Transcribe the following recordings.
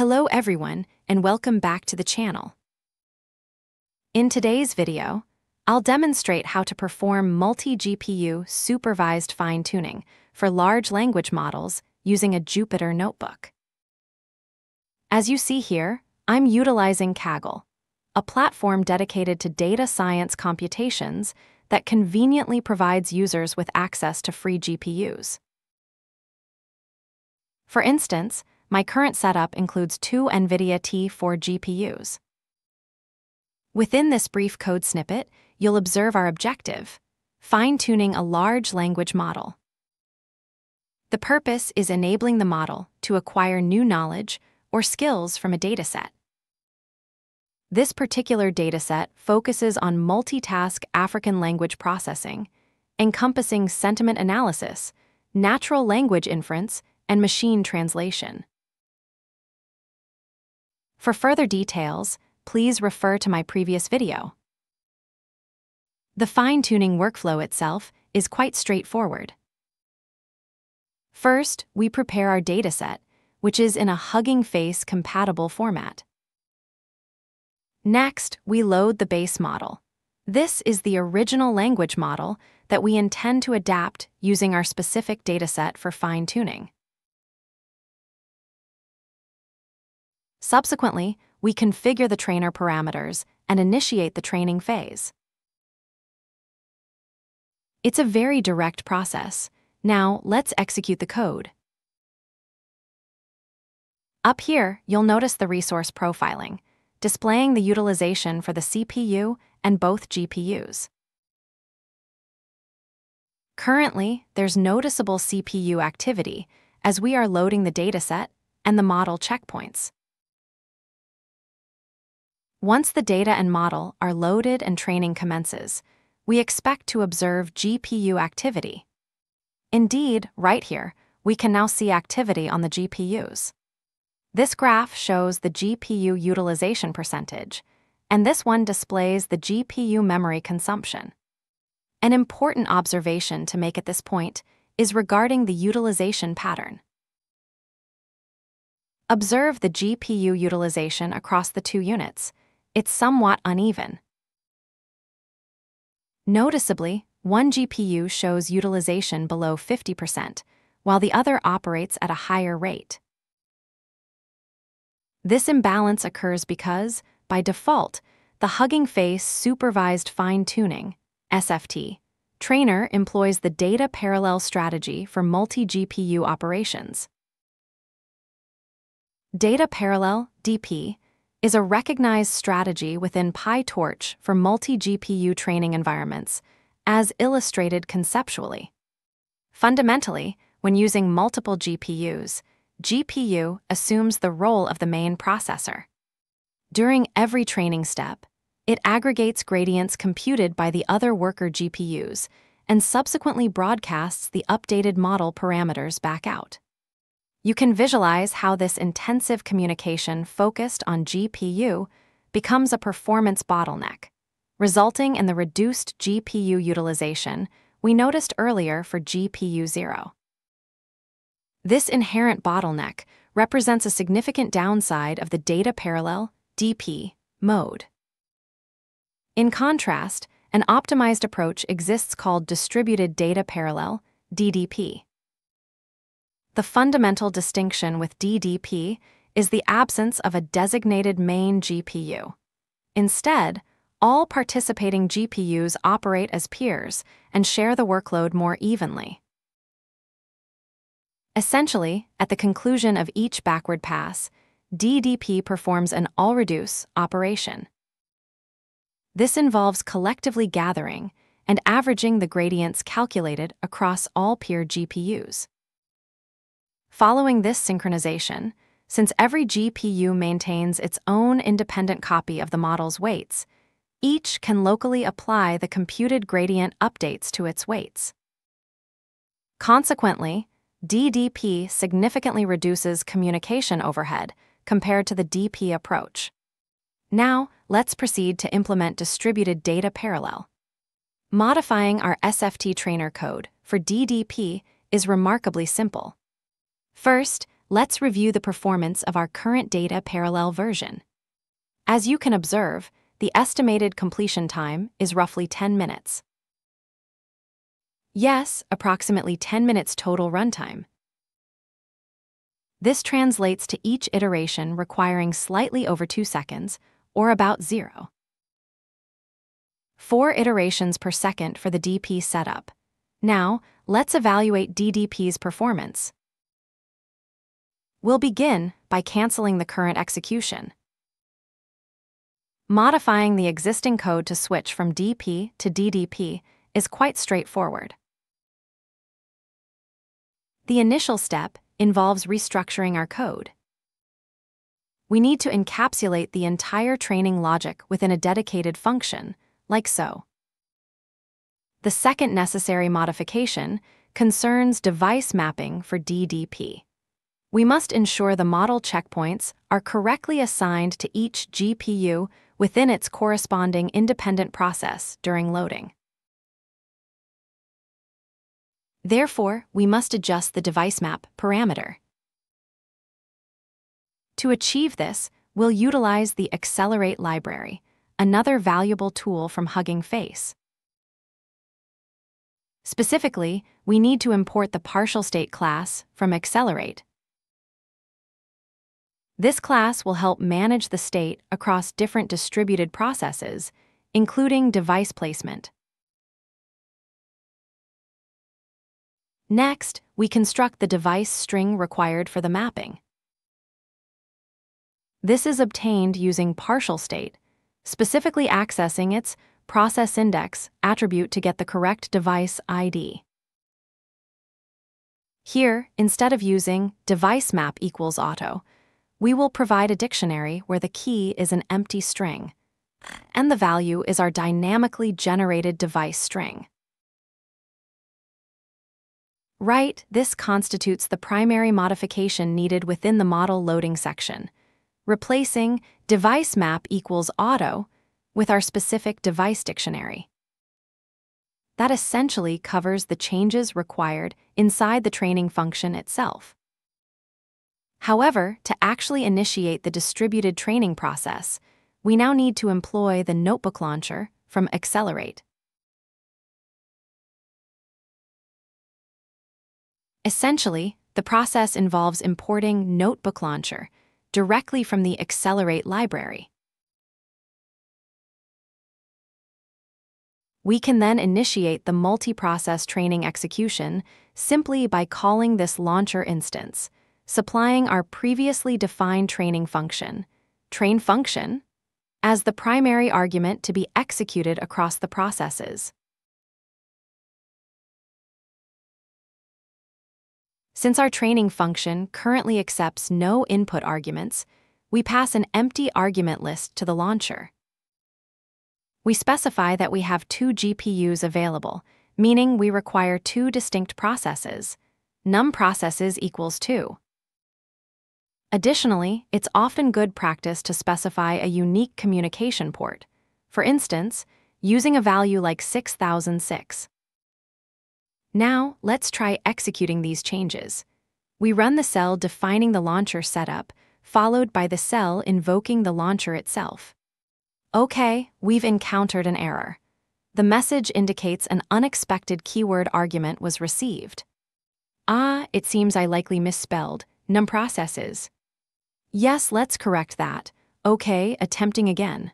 Hello everyone, and welcome back to the channel. In today's video, I'll demonstrate how to perform multi-GPU supervised fine-tuning for large language models using a Jupyter notebook. As you see here, I'm utilizing Kaggle, a platform dedicated to data science computations that conveniently provides users with access to free GPUs. For instance, my current setup includes two NVIDIA T4 GPUs. Within this brief code snippet, you'll observe our objective, fine-tuning a large language model. The purpose is enabling the model to acquire new knowledge or skills from a dataset. This particular dataset focuses on multitask African language processing, encompassing sentiment analysis, natural language inference, and machine translation. For further details, please refer to my previous video. The fine-tuning workflow itself is quite straightforward. First, we prepare our dataset, which is in a Hugging Face compatible format. Next, we load the base model. This is the original language model that we intend to adapt using our specific dataset for fine-tuning. Subsequently, we configure the trainer parameters and initiate the training phase. It's a very direct process. Now, let's execute the code. Up here, you'll notice the resource profiling displaying the utilization for the CPU and both GPUs. Currently, there's noticeable CPU activity as we are loading the dataset and the model checkpoints. Once the data and model are loaded and training commences, we expect to observe GPU activity. Indeed, right here, we can now see activity on the GPUs. This graph shows the GPU utilization percentage, and this one displays the GPU memory consumption. An important observation to make at this point is regarding the utilization pattern. Observe the GPU utilization across the two units. It's somewhat uneven. Noticeably, one GPU shows utilization below 50%, while the other operates at a higher rate. This imbalance occurs because, by default, the Hugging Face Supervised Fine Tuning SFT, trainer employs the data parallel strategy for multi GPU operations. Data parallel DP is a recognized strategy within PyTorch for multi GPU training environments, as illustrated conceptually. Fundamentally, when using multiple GPUs, GPU assumes the role of the main processor. During every training step, it aggregates gradients computed by the other worker GPUs and subsequently broadcasts the updated model parameters back out. You can visualize how this intensive communication focused on GPU becomes a performance bottleneck, resulting in the reduced GPU utilization we noticed earlier for GPU 0. This inherent bottleneck represents a significant downside of the data parallel DP mode. In contrast, an optimized approach exists called distributed data parallel DDP. The fundamental distinction with DDP is the absence of a designated main GPU. Instead, all participating GPUs operate as peers and share the workload more evenly. Essentially, at the conclusion of each backward pass, DDP performs an all-reduce operation. This involves collectively gathering and averaging the gradients calculated across all peer GPUs. Following this synchronization, since every GPU maintains its own independent copy of the model's weights, each can locally apply the computed gradient updates to its weights. Consequently, DDP significantly reduces communication overhead compared to the DP approach. Now, let's proceed to implement distributed data parallel. Modifying our SFT trainer code for DDP is remarkably simple. First, let's review the performance of our current data parallel version. As you can observe, the estimated completion time is roughly 10 minutes. Yes, approximately 10 minutes total runtime. This translates to each iteration requiring slightly over 2 seconds, or about zero. Four iterations per second for the DP setup. Now, let's evaluate DDP's performance. We'll begin by canceling the current execution. Modifying the existing code to switch from DP to DDP is quite straightforward. The initial step involves restructuring our code. We need to encapsulate the entire training logic within a dedicated function, like so. The second necessary modification concerns device mapping for DDP. We must ensure the model checkpoints are correctly assigned to each GPU within its corresponding independent process during loading. Therefore, we must adjust the device map parameter. To achieve this, we'll utilize the Accelerate library, another valuable tool from Hugging Face. Specifically, we need to import the partial state class from Accelerate. This class will help manage the state across different distributed processes, including device placement. Next, we construct the device string required for the mapping. This is obtained using partial state, specifically accessing its process index attribute to get the correct device ID. Here, instead of using device map equals auto, we will provide a dictionary where the key is an empty string, and the value is our dynamically generated device string. Right, this constitutes the primary modification needed within the model loading section, replacing device map equals auto with our specific device dictionary. That essentially covers the changes required inside the training function itself. However, to actually initiate the distributed training process, we now need to employ the Notebook Launcher from Accelerate. Essentially, the process involves importing Notebook Launcher directly from the Accelerate library. We can then initiate the multi-process training execution simply by calling this launcher instance, supplying our previously defined training function, train function, as the primary argument to be executed across the processes. Since our training function currently accepts no input arguments, we pass an empty argument list to the launcher. We specify that we have two GPUs available, meaning we require two distinct processes. Num processes equals 2. Additionally, it's often good practice to specify a unique communication port, for instance, using a value like 6006. Now, let's try executing these changes. We run the cell defining the launcher setup, followed by the cell invoking the launcher itself. OK, we've encountered an error. The message indicates an unexpected keyword argument was received. Ah, it seems I likely misspelled num processes. Yes, let's correct that. OK, attempting again.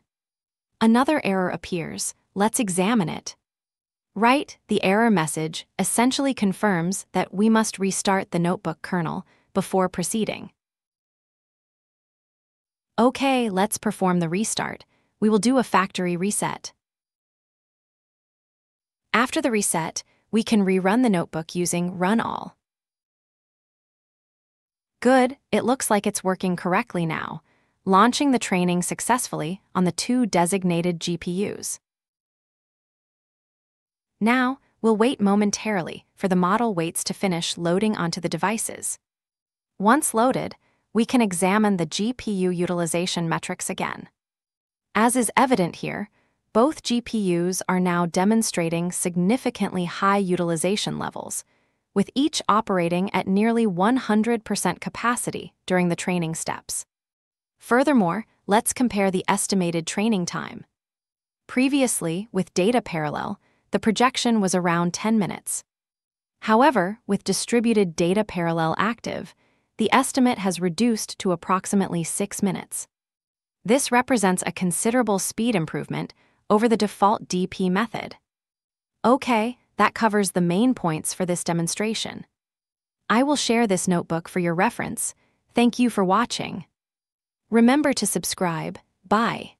Another error appears. Let's examine it. Right, the error message essentially confirms that we must restart the notebook kernel before proceeding. OK, let's perform the restart. We will do a factory reset. After the reset, we can rerun the notebook using run all. Good, it looks like it's working correctly now, launching the training successfully on the two designated GPUs. Now, we'll wait momentarily for the model weights to finish loading onto the devices. Once loaded, we can examine the GPU utilization metrics again. As is evident here, both GPUs are now demonstrating significantly high utilization levels, with each operating at nearly 100% capacity during the training steps. Furthermore, let's compare the estimated training time. Previously, with data parallel, the projection was around 10 minutes. However, with distributed data parallel active, the estimate has reduced to approximately 6 minutes. This represents a considerable speed improvement over the default DP method. Okay, that covers the main points for this demonstration. I will share this notebook for your reference. Thank you for watching. Remember to subscribe. Bye.